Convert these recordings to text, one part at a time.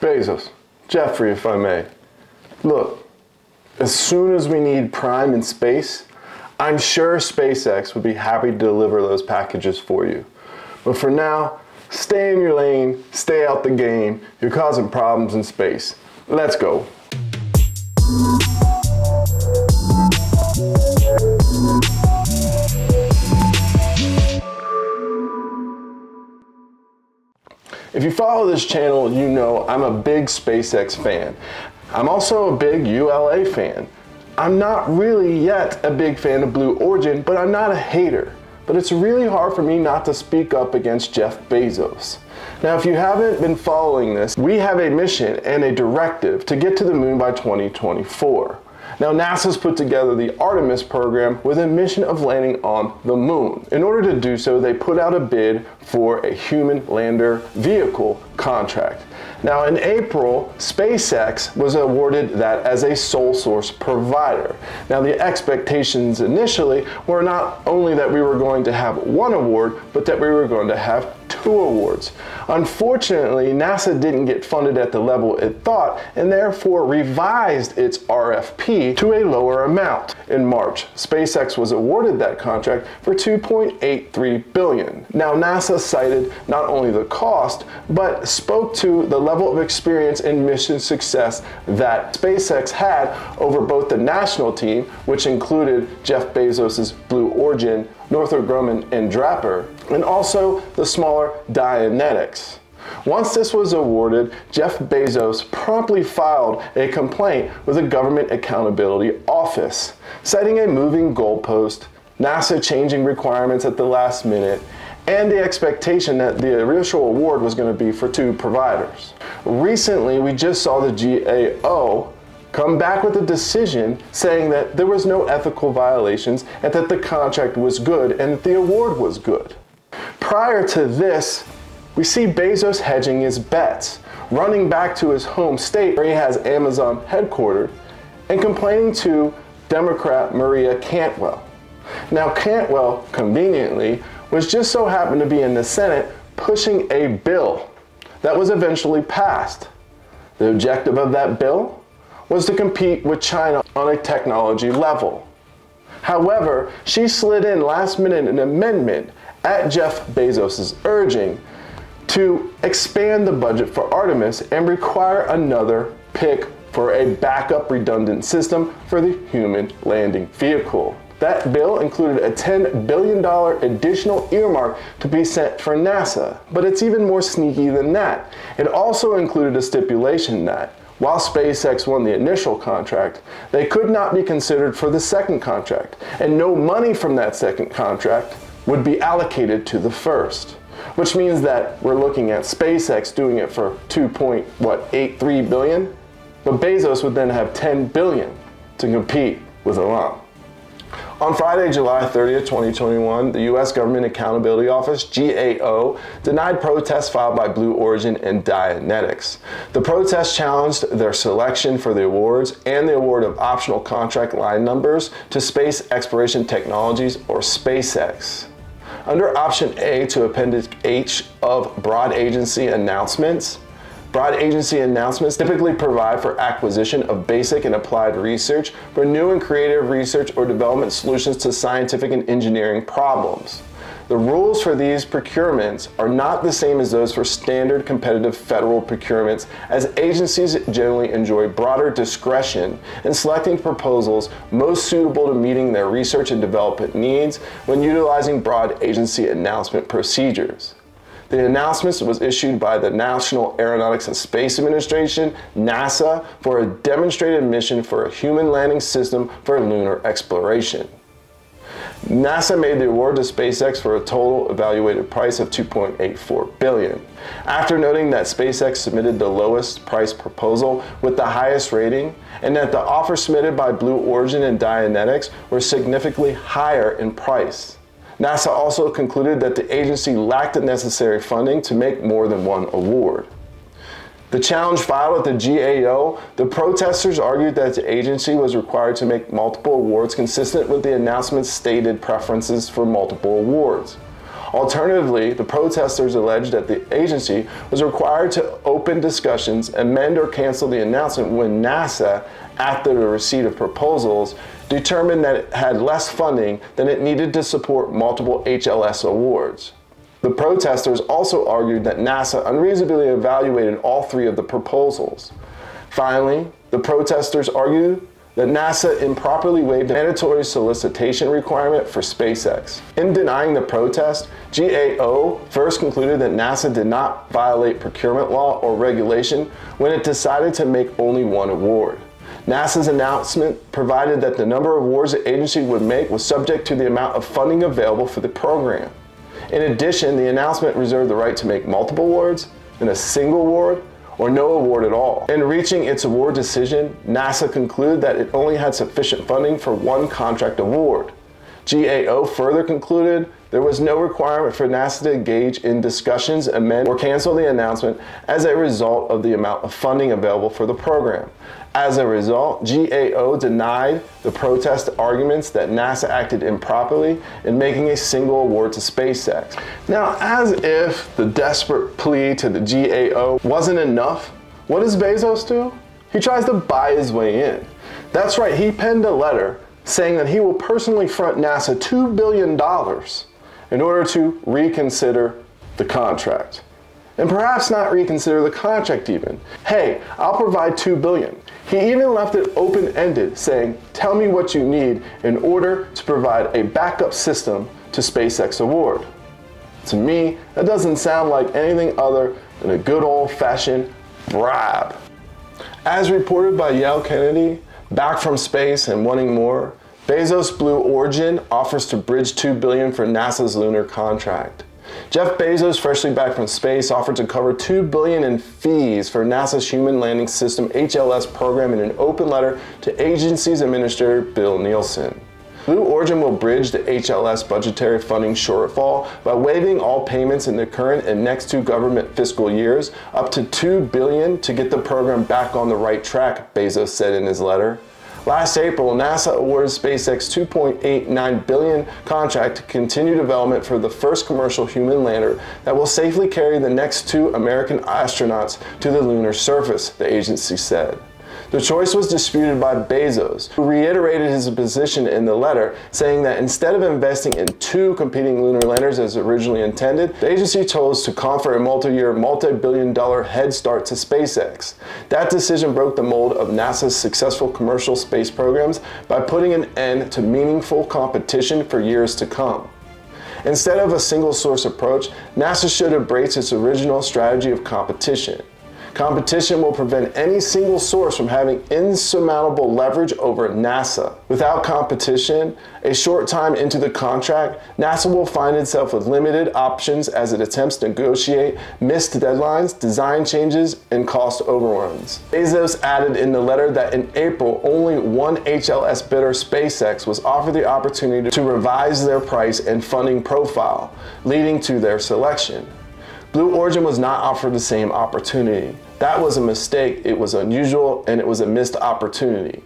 Bezos, Jeffrey, if I may. Look, as soon as we need Prime in space, I'm sure SpaceX would be happy to deliver those packages for you. But for now, stay in your lane, stay out the game. You're causing problems in space. Let's go. If you follow this channel, you know I'm a big SpaceX fan. I'm also a big ULA fan. I'm not really yet a big fan of Blue Origin, but I'm not a hater. But it's really hard for me not to speak up against Jeff Bezos. Now, if you haven't been following this, we have a mission and a directive to get to the moon by 2024. Now, NASA's put together the Artemis program with a mission of landing on the moon. In order to do so, they put out a bid for a human lander vehicle contract. Now, in April, SpaceX was awarded that as a sole source provider. Now, the expectations initially were not only that we were going to have one award, but that we were going to have two awards. Unfortunately, NASA didn't get funded at the level it thought and therefore revised its RFP to a lower amount. In March, SpaceX was awarded that contract for 2.83 billion. Now NASA cited not only the cost, but spoke to the level of experience and mission success that SpaceX had over both the national team, which included Jeff Bezos' Blue Origin Northrop Grumman and Draper, and also the smaller Dynetics. Once this was awarded, Jeff Bezos promptly filed a complaint with the Government Accountability Office, citing a moving goalpost, NASA changing requirements at the last minute, and the expectation that the initial award was going to be for two providers. Recently, we just saw the GAO come back with a decision saying that there was no ethical violations and that the contract was good and that the award was good. Prior to this, we see Bezos hedging his bets, running back to his home state where he has Amazon headquartered, and complaining to Democrat Maria Cantwell. Now, Cantwell, conveniently, was just so happened to be in the Senate pushing a bill that was eventually passed. The objective of that bill was to compete with China on a technology level. However, she slid in last minute an amendment at Jeff Bezos' urging to expand the budget for Artemis and require another pick for a backup redundant system for the human landing vehicle. That bill included a $10 billion additional earmark to be sent for NASA. But it's even more sneaky than that. It also included a stipulation that while SpaceX won the initial contract, they could not be considered for the second contract, and no money from that second contract would be allocated to the first. Which means that we're looking at SpaceX doing it for 2.83 billion, but Bezos would then have 10 billion to compete with Elon. On Friday, July 30th, 2021, the U.S. Government Accountability Office, GAO, denied protests filed by Blue Origin and Dynetics. The protests challenged their selection for the awards and the award of optional contract line numbers to Space Exploration Technologies, or SpaceX. Under Option A to Appendix H of Broad Agency Announcements, Broad agency announcements typically provide for acquisition of basic and applied research for new and creative research or development solutions to scientific and engineering problems. The rules for these procurements are not the same as those for standard competitive federal procurements, as agencies generally enjoy broader discretion in selecting proposals most suitable to meeting their research and development needs when utilizing broad agency announcement procedures. The announcement was issued by the National Aeronautics and Space Administration, NASA, for a demonstrated mission for a human landing system for lunar exploration. NASA made the award to SpaceX for a total evaluated price of 2.84 billion. After noting that SpaceX submitted the lowest price proposal with the highest rating and that the offer submitted by Blue Origin and Dynetics were significantly higher in price. NASA also concluded that the agency lacked the necessary funding to make more than one award. The challenge filed at the GAO, the protesters argued that the agency was required to make multiple awards consistent with the announcement's stated preferences for multiple awards. Alternatively, the protesters alleged that the agency was required to open discussions, amend or cancel the announcement when NASA, after the receipt of proposals, determined that it had less funding than it needed to support multiple HLS awards. The protesters also argued that NASA unreasonably evaluated all three of the proposals. Finally, the protesters argued that NASA improperly waived the mandatory solicitation requirement for SpaceX. In denying the protest, GAO first concluded that NASA did not violate procurement law or regulation when it decided to make only one award. NASA's announcement provided that the number of awards the agency would make was subject to the amount of funding available for the program. In addition, the announcement reserved the right to make multiple awards and a single award or no award at all. In reaching its award decision, NASA concluded that it only had sufficient funding for one contract award. GAO further concluded there was no requirement for NASA to engage in discussions, amend, or cancel the announcement as a result of the amount of funding available for the program. As a result, GAO denied the protest arguments that NASA acted improperly in making a single award to SpaceX. Now, as if the desperate plea to the GAO wasn't enough, what does Bezos do? He tries to buy his way in. That's right, he penned a letter saying that he will personally front NASA $2 billion in order to reconsider the contract. And perhaps not reconsider the contract even. Hey, I'll provide 2 billion. He even left it open-ended, saying, tell me what you need in order to provide a backup system to SpaceX award. To me, that doesn't sound like anything other than a good old-fashioned bribe. As reported by Yale Kennedy, back from space and wanting more, Bezos Blue Origin offers to bridge 2 billion for NASA's lunar contract. Jeff Bezos, freshly back from space, offered to cover 2 billion in fees for NASA's Human Landing System HLS program in an open letter to agency's administrator Bill Nelson. Blue Origin will bridge the HLS budgetary funding shortfall by waiving all payments in the current and next two government fiscal years up to 2 billion to get the program back on the right track, Bezos said in his letter. Last April, NASA awarded SpaceX 2.89 billion contract to continue development for the first commercial human lander that will safely carry the next two American astronauts to the lunar surface, the agency said. The choice was disputed by Bezos, who reiterated his position in the letter, saying that instead of investing in two competing lunar landers as originally intended, the agency chose to confer a multi-year, multi-billion dollar head start to SpaceX. That decision broke the mold of NASA's successful commercial space programs by putting an end to meaningful competition for years to come. Instead of a single source approach, NASA should embrace its original strategy of competition. Competition will prevent any single source from having insurmountable leverage over NASA. Without competition, a short time into the contract, NASA will find itself with limited options as it attempts to negotiate missed deadlines, design changes, and cost overruns. Bezos added in the letter that in April, only one HLS bidder, SpaceX, was offered the opportunity to revise their price and funding profile, leading to their selection. Blue Origin was not offered the same opportunity. That was a mistake, it was unusual, and it was a missed opportunity.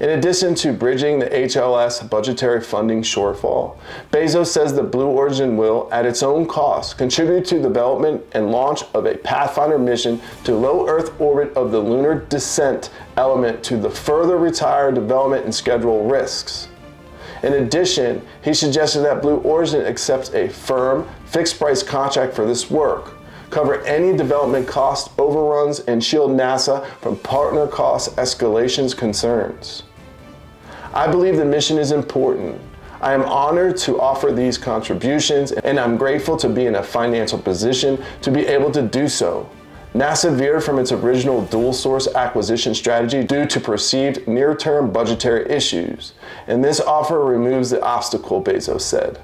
In addition to bridging the HLS budgetary funding shortfall, Bezos says that Blue Origin will, at its own cost, contribute to the development and launch of a Pathfinder mission to low Earth orbit of the lunar descent element to the further retire development and schedule risks. In addition, he suggested that Blue Origin accepts a firm, fixed price contract for this work, cover any development cost overruns, and shield NASA from partner cost escalations concerns. I believe the mission is important. I am honored to offer these contributions, and I'm grateful to be in a financial position to be able to do so. NASA veered from its original dual source acquisition strategy due to perceived near term budgetary issues, and this offer removes the obstacle, Bezos said.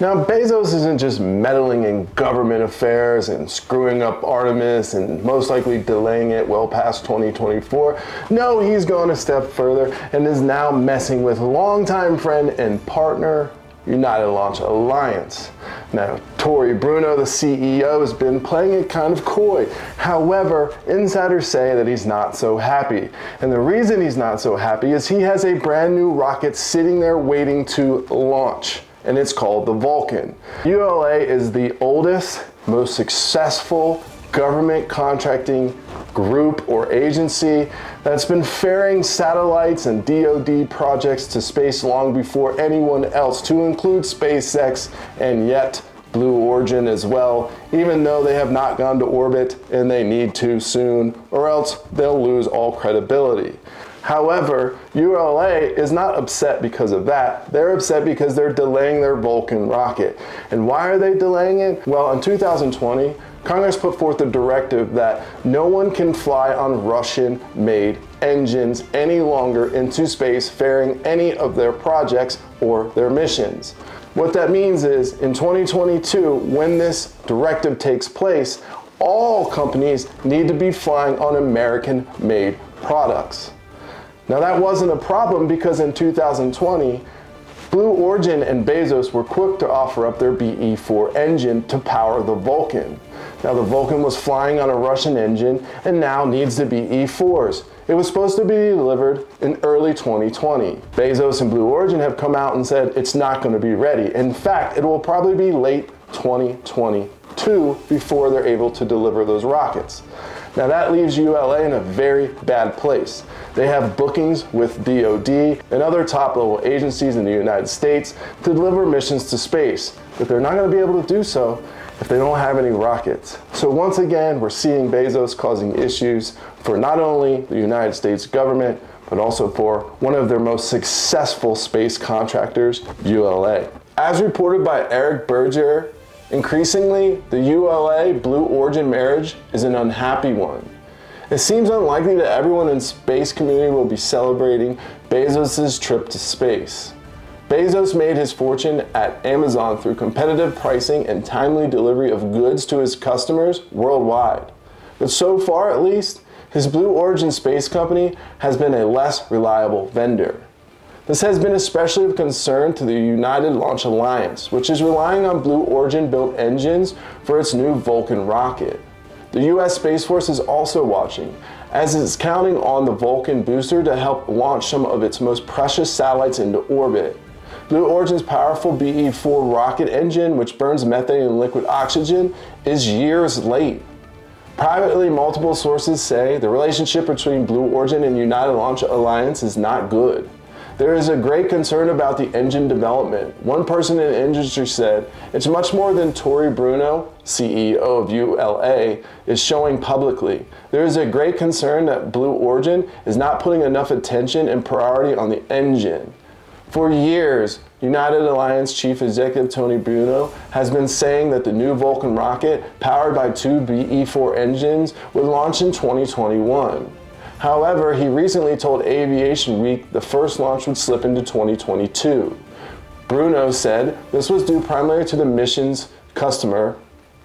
Now, Bezos isn't just meddling in government affairs and screwing up Artemis and most likely delaying it well past 2024. No, he's gone a step further and is now messing with longtime friend and partner United Launch Alliance. Now, Tory Bruno, the CEO, has been playing it kind of coy. However, insiders say that he's not so happy. And the reason he's not so happy is he has a brand new rocket sitting there waiting to launch. And it's called the Vulcan. ULA is the oldest, most successful government contracting group or agency that's been ferrying satellites and DoD projects to space long before anyone else, to include SpaceX and yet Blue Origin as well, even though they have not gone to orbit and they need to soon, or else they'll lose all credibility. However, ULA is not upset because of that. They're upset because they're delaying their Vulcan rocket. And why are they delaying it? Well, in 2020, Congress put forth a directive that no one can fly on Russian made engines any longer into space ferrying any of their projects or their missions. What that means is in 2022, when this directive takes place, all companies need to be flying on American made products. Now, that wasn't a problem because in 2020, Blue Origin and Bezos were quick to offer up their BE 4 engine to power the Vulcan. Now, the Vulcan was flying on a Russian engine and now needs the BE 4s. It was supposed to be delivered in early 2020. Bezos and Blue Origin have come out and said it's not going to be ready. In fact, it will probably be late 2022 before they're able to deliver those rockets. Now that leaves ULA in a very bad place. They have bookings with DoD and other top level agencies in the United States to deliver missions to space, but they're not going to be able to do so if they don't have any rockets. So once again, we're seeing Bezos causing issues for not only the United States government, but also for one of their most successful space contractors, ULA. As reported by Eric Berger, increasingly the ULA Blue Origin marriage is an unhappy one. It seems unlikely that everyone in space community will be celebrating Bezos' trip to space. Bezos made his fortune at Amazon through competitive pricing and timely delivery of goods to his customers worldwide. But so far, at least, his Blue Origin space company has been a less reliable vendor. This has been especially of concern to the United Launch Alliance, which is relying on Blue Origin built engines for its new Vulcan rocket. The US Space Force is also watching, as it's counting on the Vulcan booster to help launch some of its most precious satellites into orbit. Blue Origin's powerful BE-4 rocket engine, which burns methane and liquid oxygen, is years late. Privately, multiple sources say the relationship between Blue Origin and United Launch Alliance is not good. There is a great concern about the engine development. One person in the industry said, it's much more than Tory Bruno, CEO of ULA, is showing publicly. There is a great concern that Blue Origin is not putting enough attention and priority on the engine. For years, United Alliance Chief Executive Tory Bruno has been saying that the new Vulcan rocket, powered by two BE-4 engines, would launch in 2021. However, he recently told Aviation Week the first launch would slip into 2022. Bruno said this was due primarily to the mission's customer,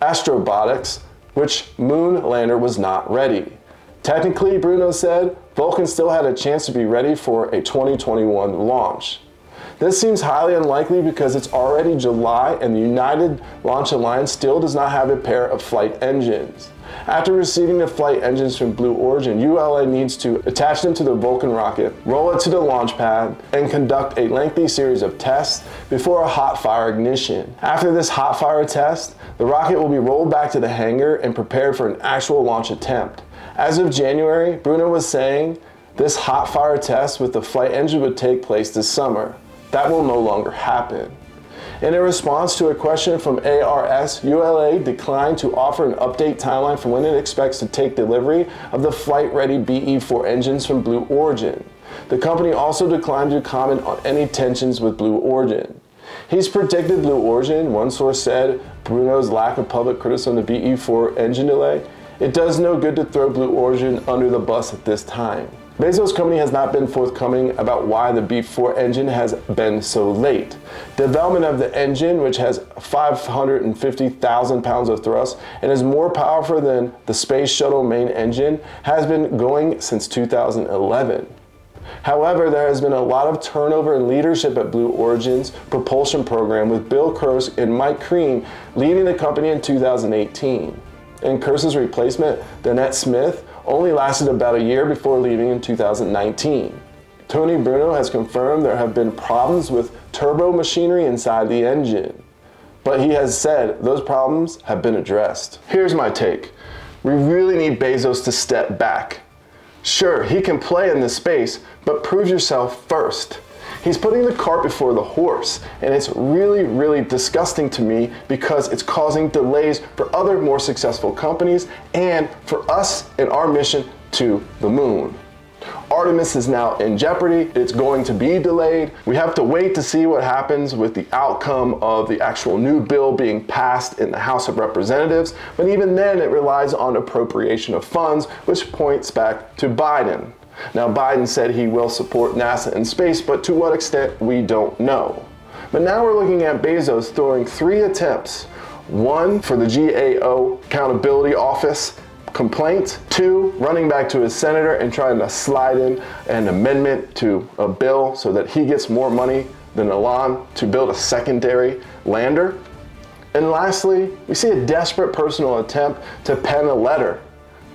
Astrobotic's, which moon lander was not ready. Technically, Bruno said, Vulcan still had a chance to be ready for a 2021 launch. This seems highly unlikely because it's already July and the United Launch Alliance still does not have a pair of flight engines. After receiving the flight engines from Blue Origin, ULA needs to attach them to the Vulcan rocket, roll it to the launch pad, and conduct a lengthy series of tests before a hot fire ignition. After this hot fire test, the rocket will be rolled back to the hangar and prepared for an actual launch attempt. As of January, Bruno was saying this hot fire test with the flight engine would take place this summer. That will no longer happen. In a response to a question from ARS, ULA declined to offer an update timeline for when it expects to take delivery of the flight-ready BE-4 engines from Blue Origin. The company also declined to comment on any tensions with Blue Origin. He's predicted Blue Origin, one source said, Bruno's lack of public criticism of the BE-4 engine delay. It does no good to throw Blue Origin under the bus at this time. Bezos' company has not been forthcoming about why the B4 engine has been so late. Development of the engine, which has 550,000 pounds of thrust and is more powerful than the Space Shuttle main engine, has been going since 2011. However, there has been a lot of turnover in leadership at Blue Origin's propulsion program with Bill Kurse and Mike Crean leaving the company in 2018. In Kurse's replacement, Danette Smith, only lasted about a year before leaving in 2019. Tory Bruno has confirmed there have been problems with turbo machinery inside the engine. But he has said those problems have been addressed. Here's my take. We really need Bezos to step back. Sure, he can play in this space, but prove yourself first. He's putting the cart before the horse, and it's really, really disgusting to me because it's causing delays for other more successful companies and for us in our mission to the moon. Artemis is now in jeopardy. It's going to be delayed. We have to wait to see what happens with the outcome of the actual new bill being passed in the House of Representatives. But even then, it relies on appropriation of funds, which points back to Biden. Now, Biden said he will support NASA in space, but to what extent, we don't know. But now we're looking at Bezos throwing three attempts one for the GAO Accountability Office complaint. Two, running back to his senator and trying to slide in an amendment to a bill so that he gets more money than Elon to build a secondary lander. And lastly, we see a desperate personal attempt to pen a letter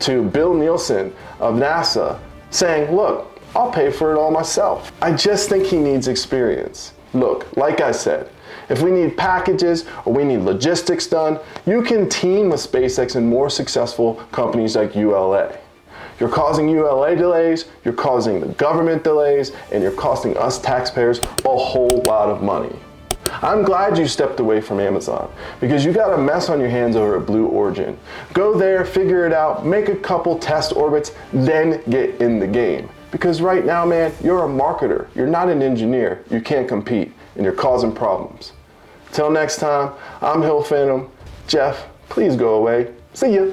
to Bill Nelson of NASA saying, look, I'll pay for it all myself. I just think he needs experience. Look, like I said, if we need packages or we need logistics done, you can team with SpaceX and more successful companies like ULA. You're causing ULA delays, you're causing the government delays, and you're costing us taxpayers a whole lot of money. I'm glad you stepped away from Amazon because you got a mess on your hands over at Blue Origin. Go there, figure it out, make a couple test orbits, then get in the game. Because right now, man, you're a marketer. You're not an engineer. You can't compete, and you're causing problems. Till next time, I'm Hill Phantom. Jeff, please go away. See ya.